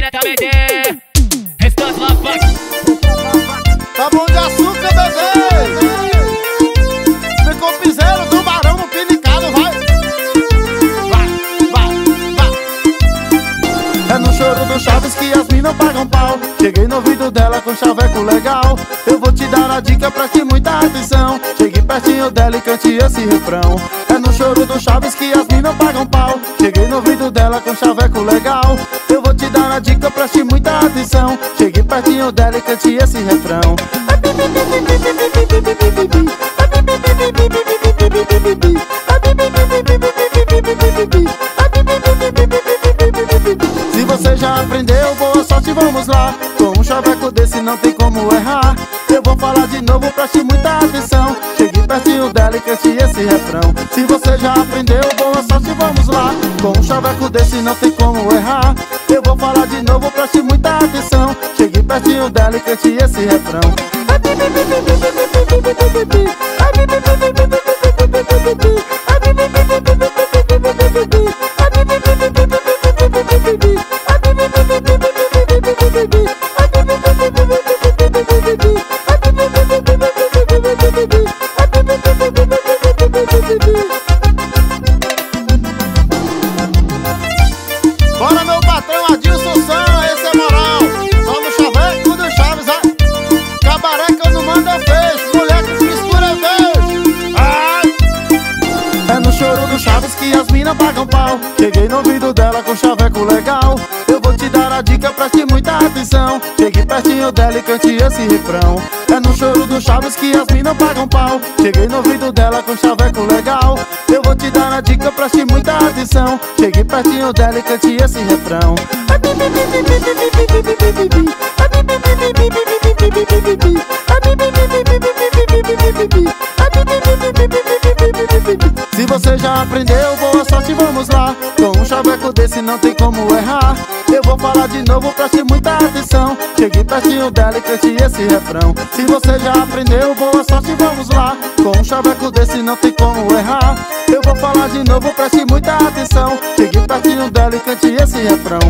diretamente. Tá bom de açúcar, bebê. Vem com piseiro, tubarão no pinicado, vai. Vai, vai, vai. É no choro do Chaves que as minas pagam pau. Cheguei no ouvido dela com chaveco legal. Eu vou te dar a dica, preste muita atenção. Chegue pertinho dela e cante esse refrão. No choro do Chaves que as minas pagam pau. Cheguei no ouvido dela com chaveco legal. Eu vou te dar a dica, preste muita atenção. Chegue pertinho dela e cante esse refrão. Se você já aprendeu, boa sorte, vamos lá Com um chaveco desse não tem como errar Eu vou falar de novo, preste muita atenção Chegue pertinho e cante esse refrão. Se você já aprendeu, boa sorte, vamos lá. Com um chaveco desse não tem como errar. Eu vou falar de novo, preste muita atenção. Chegue pertinho dela e cante esse refrão Bora meu patrão Adilson Sam, esse é moral. Só no chaveco do Chaves, ó. Cabaré que eu não mando eu vejo Mulher frescura eu vejo Ai! É no choro do Chaves que as minas pagam pau. Cheguei no ouvido dela com chaveco legal. Eu vou te dar a dica, preste muita atenção. Chegue pertinho dela e cante esse refrão. É no choro do Chaves que as minas pagam pau. Cheguei no ouvido dela com chaveco legal. Eu vou te dar a dica, preste atenção Chegue pertinho dela e esse refrão. Se você já aprendeu, boa sorte, vamos lá. Com um chaveco desse não tem como errar Eu vou falar de novo, preste muita atenção Chegue pertinho dela e cante esse refrão Se você já aprendeu, boa sorte, vamos lá Com um chaveco desse não tem como errar Eu vou falar de novo, preste muita atenção Chegue pertinho dela e cante esse refrão